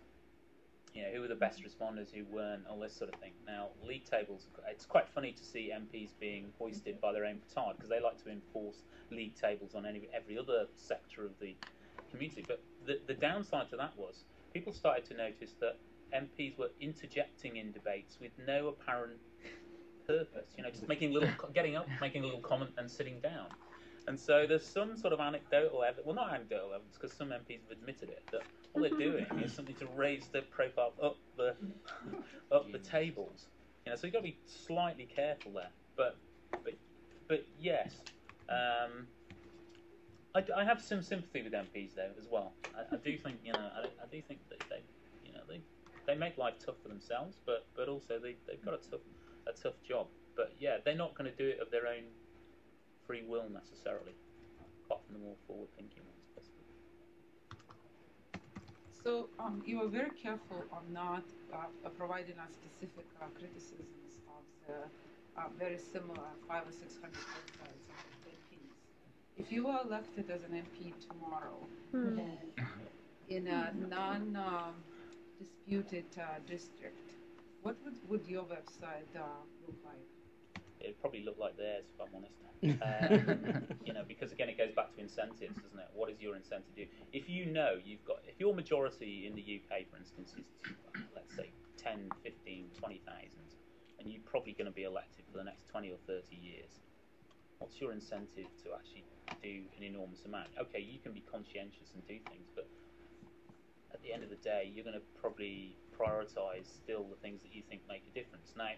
You know, who were the best responders, who weren't, all this sort of thing. Now, league tables, it's quite funny to see MPs being hoisted by their own petard because they like to enforce league tables on any, every other sector of the community. But the, the downside to that was people started to notice that MPs were interjecting in debates with no apparent purpose. You know, just making little, getting up, making a little comment, and sitting down. And so there's some sort of anecdotal evidence, well, not anecdotal evidence, because some MPs have admitted it, that all they're doing is something to raise the profile up the up the tables. You know, so you've got to be slightly careful there. But but but yes, um, I, I have some sympathy with MPs though as well. I, I do think you know I, I do think that they you know they they make life tough for themselves, but but also they they've got a tough a tough job. But yeah, they're not going to do it of their own free will necessarily, apart from the more forward-thinking ones, possibly. So um, you were very careful on not uh, providing us specific uh, criticisms of the uh, very similar five or six hundred websites. If you were elected as an MP tomorrow Hmm. in a non-disputed uh, district, what would, would your website uh, look like? It'd probably look like theirs, if I'm honest. Um, you know, because again, it goes back to incentives, doesn't it? What is your incentive to do? If you know you've got, if your majority in the UK, for instance, is, let's say, 10, 15, 20,000, and you're probably going to be elected for the next 20 or 30 years, what's your incentive to actually do an enormous amount? Okay, you can be conscientious and do things, but at the end of the day, you're going to probably prioritise still the things that you think make a difference. Now,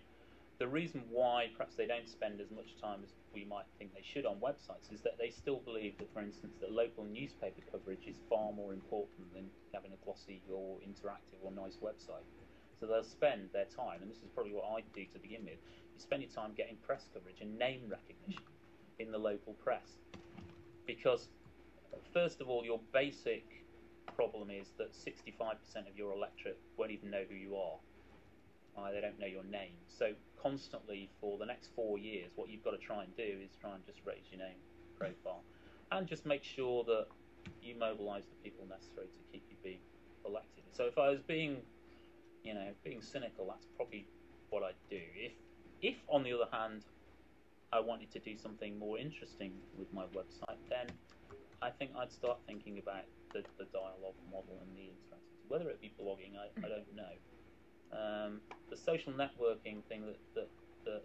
the reason why perhaps they don't spend as much time as we might think they should on websites is that they still believe that, for instance, that local newspaper coverage is far more important than having a glossy or interactive or nice website. So they'll spend their time, and this is probably what I do to begin with. You spend your time getting press coverage and name recognition in the local press, because first of all, your basic problem is that 65% of your electorate won't even know who you are. Uh, they don't know your name. So constantly for the next four years, what you've got to try and do is try and just raise your name profile, and just make sure that you mobilise the people necessary to keep you being elected. So if I was being, you know, being cynical, that's probably what I'd do. If, if on the other hand, I wanted to do something more interesting with my website, then I think I'd start thinking about the, the dialogue model and the interactivity. Whether it be blogging, I, I don't know. Um, the social networking thing that, that, that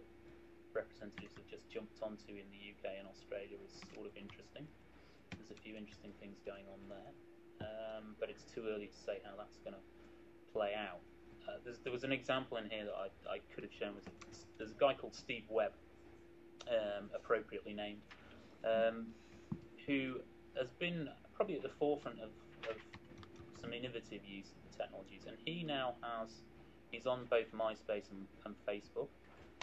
representatives have just jumped onto in the UK and Australia is sort of interesting. There's a few interesting things going on there, um, but it's too early to say how that's going to play out. Uh, there was an example in here that I, I could have shown. There's a guy called Steve Webb, um, appropriately named, um, who has been probably at the forefront of, of some innovative use of the technologies, and he now has he's on both MySpace and, and Facebook,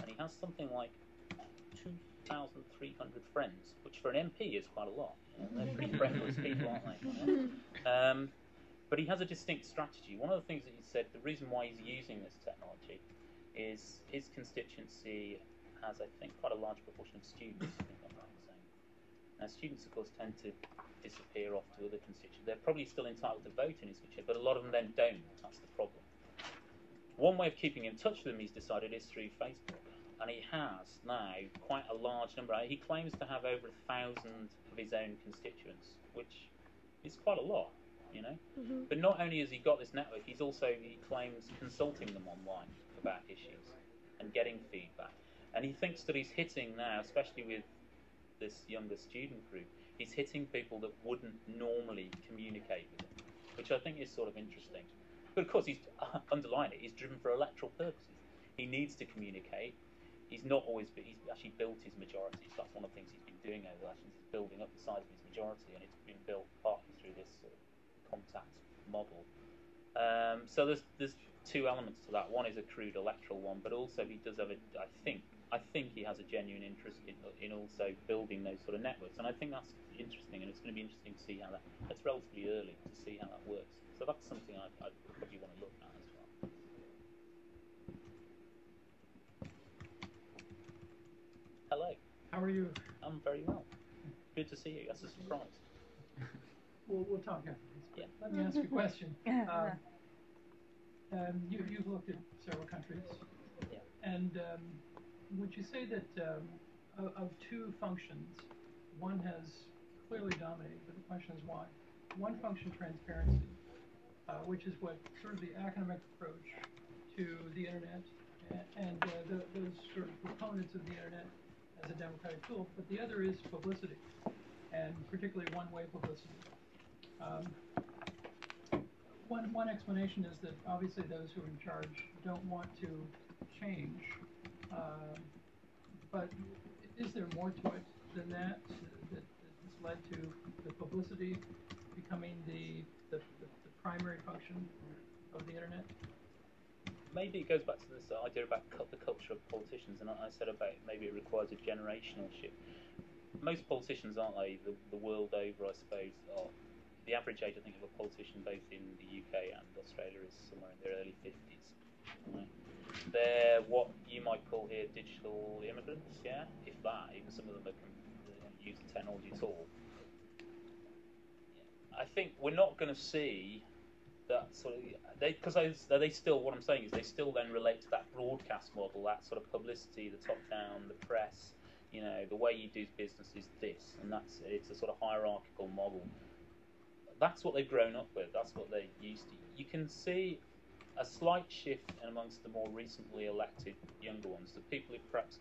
and he has something like 2,300 friends, which for an MP is quite a lot. You know, they're pretty friendless people, aren't they? Um, but he has a distinct strategy. One of the things that he said, the reason why he's using this technology is his constituency has, I think, quite a large proportion of students. I think I'm right in saying. Now, students, of course, tend to disappear off to other constituencies. They're probably still entitled to vote in his constituency, but a lot of them then don't. That's the problem. One way of keeping in touch with them, he's decided, is through Facebook. And he has now quite a large number. He claims to have over a thousand of his own constituents, which is quite a lot, you know. Mhm. But not only has he got this network, he's also, he claims, consulting them online about issues and getting feedback. And he thinks that he's hitting now, especially with this younger student group, he's hitting people that wouldn't normally communicate with him, which I think is sort of interesting. But of course, he's underlying it. He's driven for electoral purposes. He needs to communicate. He's not always, but he's actually built his majority. So that's one of the things he's been doing over the last years. He's building up the size of his majority, and it's been built partly through this sort of contact model. Um, so there's there's two elements to that. One is a crude electoral one, but also he does have a, I think, I think he has a genuine interest in, in also building those sort of networks, and I think that's interesting, and it's going to be interesting to see how that. It's relatively early to see how that works. So that's something I, I probably want to look at as well. Hello. How are you? I'm very well. Good to see you. That's a surprise. we'll, we'll talk after this. Yeah. Let me ask you a question. Um, um, you, you've looked at several countries. Yeah. And um, would you say that um, of, two functions, one has clearly dominated, but the question is why? One function, transparency, uh, which is what sort of the academic approach to the internet and, and uh, the, those sort of proponents of the internet as a democratic tool, but the other is publicity, and particularly one-way publicity. Um, one, one explanation is that obviously those who are in charge don't want to change, um, but is there more to it than that, that, has led to the publicity becoming the, the, the, the primary function of the internet? maybe it goes back to this idea about the culture of politicians, and I I said about maybe it requires a generational shift. Most politicians, aren't they, the, the world over, I suppose, are the average age, I think, of a politician both in the UK and Australia is somewhere in their early 50s. Right? They're what you might call here digital immigrants, yeah? If that, even some of them are the technology at all. I think we're not going to see that sort of they because they still what I'm saying is they still then relate to that broadcast model, that sort of publicity, the top down, the press. You know, the way you do business is this, and that's it's a sort of hierarchical model. That's what they've grown up with. That's what they're used to. You can see a slight shift amongst the more recently elected younger ones, the people who perhaps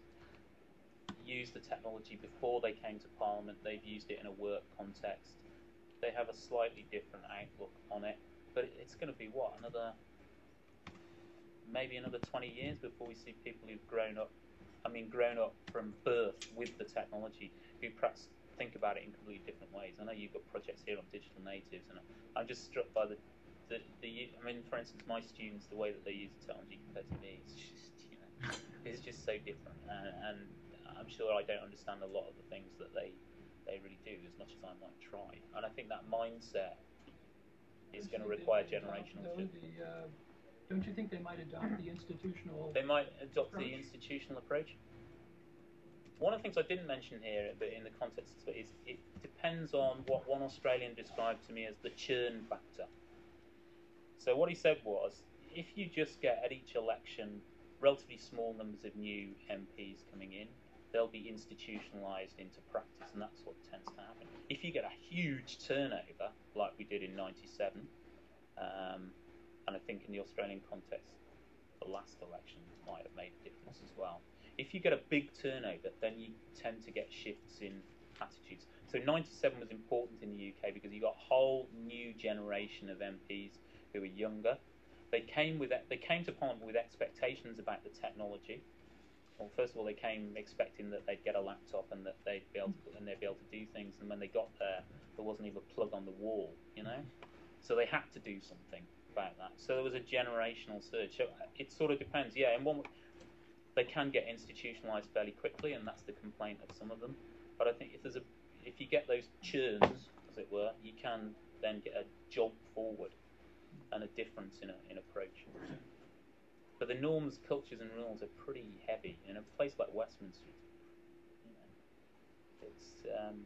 used the technology before they came to Parliament. They've used it in a work context. They have a slightly different outlook on it but it's going to be what another maybe another 20 years before we see people who've grown up i mean grown up from birth with the technology who perhaps think about it in completely different ways i know you've got projects here on digital natives and i'm just struck by the the, the i mean for instance my students the way that they use the technology compared to me is just you know it's just so different and, and i'm sure i don't understand a lot of the things that they they really do as much as i might try and i think that mindset is going to require generational Though shift. the, uh, don't you think they might adopt the institutional? They might adopt approach? the institutional approach. One of the things I didn't mention here, but in the context of it, is it depends on what one Australian described to me as the churn factor. So what he said was, if you just get at each election relatively small numbers of new MPs coming in, they'll be institutionalised into practice, and that's what tends to happen. If you get a huge turnover, like we did in '97, um, and I think in the Australian context, the last election might have made a difference as well. If you get a big turnover, then you tend to get shifts in attitudes. So '97 was important in the UK because you got a whole new generation of MPs who were younger. They came with they came to Parliament with expectations about the technology well, first of all, they came expecting that they'd get a laptop and that they'd be able to and they'd be able to do things. And when they got there, there wasn't even a plug on the wall, you know. So they had to do something about that. So there was a generational surge. So it sort of depends. Yeah, and one they can get institutionalized fairly quickly, and that's the complaint of some of them. But I think if there's a if you get those churns, as it were, you can then get a jolt forward and a difference in a, in approach. But the norms, cultures, and rules are pretty heavy. In a place like Westminster, you know, it's um,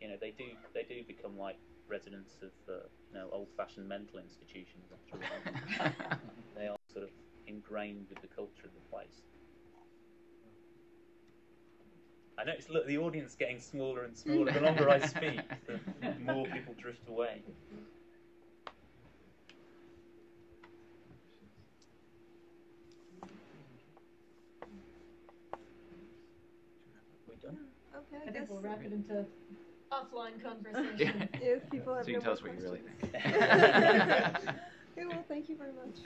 you know they do they do become like residents of uh, you know old-fashioned mental institutions. After they are sort of ingrained with the culture of the place. I notice look the audience getting smaller and smaller. The longer I speak, the more people drift away. Yeah, I, I think we'll wrap it into offline conversation. if people have so you can tell us what you really think. okay, well, thank you very much.